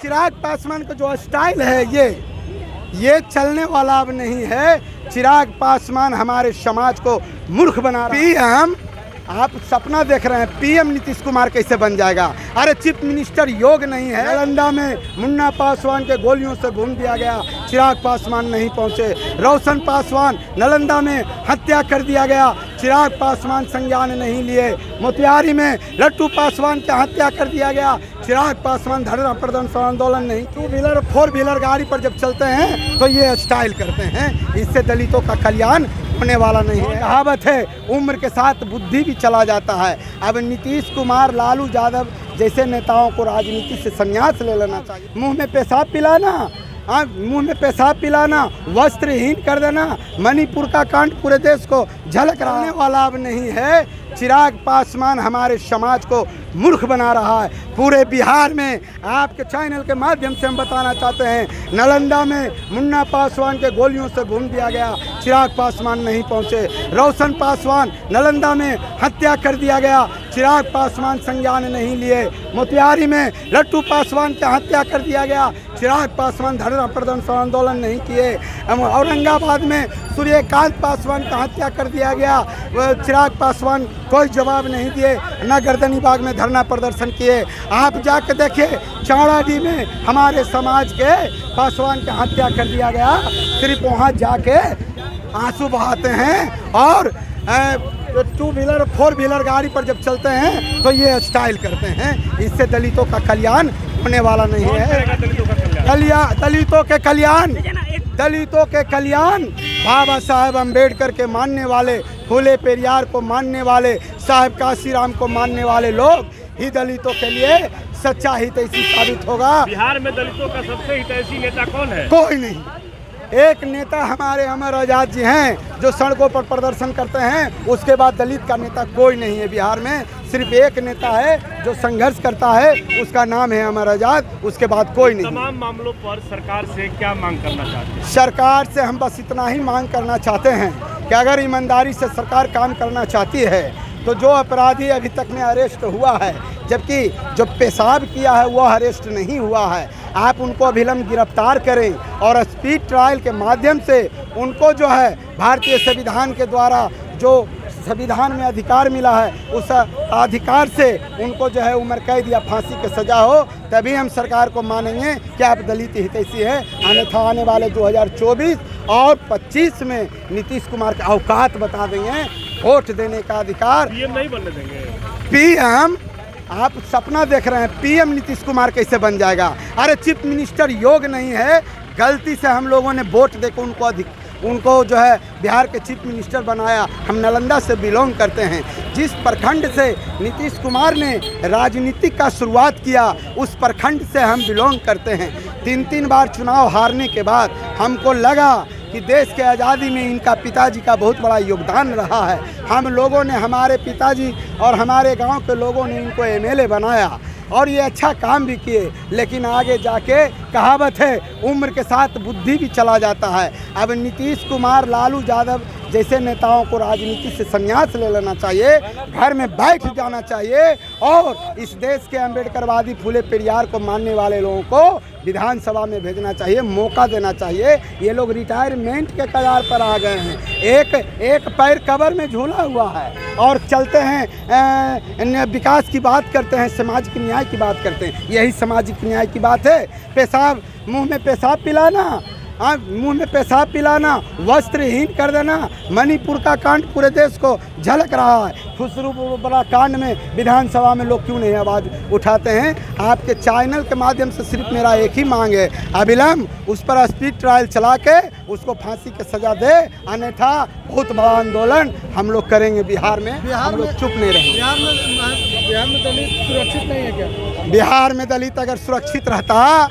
चिराग पासवान का जो स्टाइल है ये ये चलने वाला अब नहीं है। चिराग पासवान हमारे समाज को मूर्ख बना रहा पीएम आप सपना देख रहे हैं, पीएम नीतीश कुमार कैसे बन जाएगा? अरे, चीफ मिनिस्टर योग नहीं है। नालंदा में मुन्ना पासवान के गोलियों से घूम दिया गया। चिराग पासवान नहीं पहुँचे। रोशन पासवान नालंदा में हत्या कर दिया गया। चिराग पासवान संज्ञान नहीं लिए। मोतिहारी में लट्टू पासवान की हत्या कर दिया गया। चिराग पासवान धरना प्रदर्शन आंदोलन नहीं। टू व्हीलर फोर व्हीलर गाड़ी पर जब चलते हैं तो ये स्टाइल करते हैं। इससे दलितों का कल्याण होने वाला नहीं है। कहावत है उम्र के साथ बुद्धि भी चला जाता है। अब नीतीश कुमार लालू यादव जैसे नेताओं को राजनीति से संन्यास ले लेना चाहिए। मुँह में पेशाब पिलाना। हाँ मुँह में पेशाब पिलाना, वस्त्रहीन कर देना, मणिपुर का कांड पूरे देश को झलक रहने वाला अब नहीं है। चिराग पासवान हमारे समाज को मूर्ख बना रहा है। पूरे बिहार में आपके चैनल के माध्यम से हम बताना चाहते हैं, नालंदा में मुन्ना पासवान के गोलियों से घूम दिया गया, चिराग पासवान नहीं पहुँचे। रोशन पासवान, नालंदा में हत्या कर दिया गया। चिराग पासवान संज्ञान नहीं लिए। मोतिहारी में लट्टू पासवान की हत्या कर दिया गया। चिराग पासवान धरना प्रदर्शन आंदोलन नहीं किए। औरंगाबाद में सूर्यकांत पासवान की हत्या कर दिया गया। चिराग पासवान कोई जवाब नहीं दिए, न गर्दनी बाग में धरना प्रदर्शन किए। आप जाके देखिए चौड़ाडी में हमारे समाज के पासवान की हत्या कर दिया गया। सिर्फ़ वहाँ जाके आँसू बहाते हैं और टू व्हीलर फोर व्हीलर गाड़ी पर जब चलते हैं तो ये स्टाइल करते हैं। इससे दलितों का कल्याण होने वाला नहीं है। दलितों का कल्याण? दलितों के कल्याण। दलितों के कल्याण। बाबा साहेब अंबेडकर के मानने वाले फूले पेरियार को मानने वाले साहेब काशीराम को मानने वाले लोग ही दलितों के लिए सच्चा हितैषी साबित होगा। बिहार में दलितों का सबसे हितैषी नेता कौन है? कोई नहीं। एक नेता हमारे अमर आज़ाद जी हैं जो सड़कों पर प्रदर्शन करते हैं उसके बाद दलित का नेता कोई नहीं है बिहार में। सिर्फ़ एक नेता है जो संघर्ष करता है उसका नाम है अमर आज़ाद उसके बाद कोई नहीं। तमाम मामलों पर सरकार से क्या मांग करना चाहते हैं? सरकार से हम बस इतना ही मांग करना चाहते हैं कि अगर ईमानदारी से सरकार काम करना चाहती है तो जो अपराधी अभी तक में अरेस्ट हुआ है, जबकि जो पेशाब किया है, वह अरेस्ट नहीं हुआ है। आप उनको अभिलंब गिरफ़्तार करें और स्पीड ट्रायल के माध्यम से उनको जो है, भारतीय संविधान के द्वारा जो संविधान में अधिकार मिला है, उस अधिकार से उनको जो है, उम्र कैद या फांसी की सजा हो, तभी हम सरकार को मानेंगे कि आप दलित हितैषी है। अन्यथा आने वाले 2024 और 25 में नीतीश कुमार का अवकात बता देंगे। वोट देने का अधिकार। पीएम नहीं बनने देंगे। पीएम आप सपना देख रहे हैं पीएम नीतीश कुमार कैसे बन जाएगा? अरे चीफ मिनिस्टर योग नहीं है गलती से हम लोगों ने वोट देकर उनको अधिक उनको जो है बिहार के चीफ मिनिस्टर बनाया। हम नालंदा से बिलोंग करते हैं। जिस प्रखंड से नीतीश कुमार ने राजनीति का शुरुआत किया उस प्रखंड से हम बिलोंग करते हैं। तीन तीन बार चुनाव हारने के बाद हमको लगा कि देश के आज़ादी में इनका पिताजी का बहुत बड़ा योगदान रहा है। हम लोगों ने, हमारे पिताजी और हमारे गाँव के लोगों ने इनको एमएलए बनाया और ये अच्छा काम भी किए। लेकिन आगे जाके कहावत है, उम्र के साथ बुद्धि भी चला जाता है। अब नीतीश कुमार, लालू यादव जैसे नेताओं को राजनीति से संन्यास ले लेना चाहिए, घर में बैठ जाना चाहिए और इस देश के अम्बेडकरवादी फूले पेरियार को मानने वाले लोगों को विधानसभा में भेजना चाहिए, मौका देना चाहिए। ये लोग रिटायरमेंट के कगार पर आ गए हैं। एक एक पैर कबर में झूला हुआ है और चलते हैं विकास की बात करते हैं, सामाजिक न्याय की बात करते हैं। यही सामाजिक न्याय की बात है। पेशाब, मुँह में पेशाब पिलाना। हाँ मुँह में पेशाब पिलाना वस्त्रहीन कर देना। मणिपुर का कांड पूरे देश को झलक रहा है। खुशरू बड़ा कांड में विधानसभा में लोग क्यों नहीं आवाज़ उठाते हैं? आपके चैनल के माध्यम से सिर्फ़ मेरा एक ही मांग है। अविलंब उस पर स्पीड ट्रायल चला के उसको फांसी की सजा दे। अन्यथा बहुत बड़ा आंदोलन हम लोग करेंगे बिहार में। बिहार लोग चुप नहीं रहेंगे। बिहार में बिहार में दलित सुरक्षित नहीं है क्या? बिहार में दलित अगर सुरक्षित रहता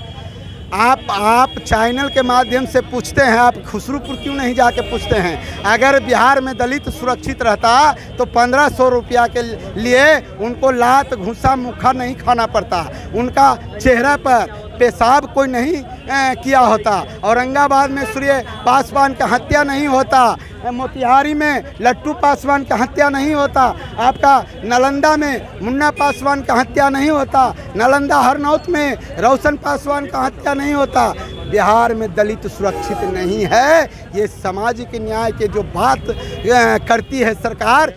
आप आप चैनल के माध्यम से पूछते हैं आप खुसरूपुर क्यों नहीं जाके पूछते हैं? अगर बिहार में दलित सुरक्षित रहता तो पंद्रह सौ रुपया के लिए उनको लात घुसा मुखा नहीं खाना पड़ता। उनका चेहरा पर पेशाब कोई नहीं ए, किया होता। औरंगाबाद में सूर्य पासवान का हत्या नहीं होता। मोतिहारी में लट्टू पासवान का हत्या नहीं होता। आपका नालंदा में मुन्ना पासवान का हत्या नहीं होता। नालंदा हरनौत में रोशन पासवान का हत्या नहीं होता। बिहार में दलित सुरक्षित नहीं है। ये सामाजिक न्याय के जो बात करती है सरकार